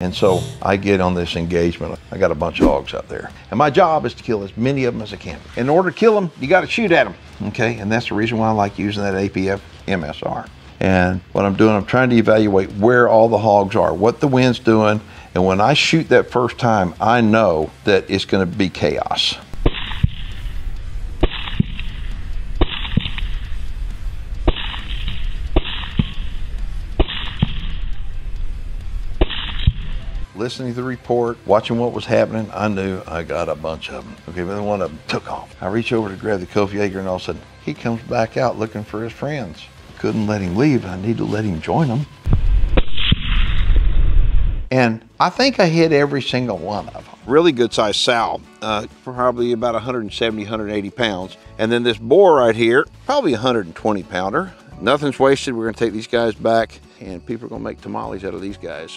And so I get on this engagement. I got a bunch of hogs out there. And my job is to kill as many of them as I can. In order to kill them, you got to shoot at them. Okay. And that's the reason why I like using that APF MSR. And what I'm doing, I'm trying to evaluate where all the hogs are, what the wind's doing. And when I shoot that first time, I know that it's going to be chaos. Listening to the report, watching what was happening, I knew I got a bunch of them. Okay, but then one of them took off. I reach over to grab the Kofi Yeager, and all of a sudden, he comes back out looking for his friends. Couldn't let him leave. I need to let him join them. And I think I hit every single one of them. Really good sized sow, uh, probably about 170, 180 pounds. And then this boar right here, probably 120 pounder. Nothing's wasted. We're gonna take these guys back and people are gonna make tamales out of these guys.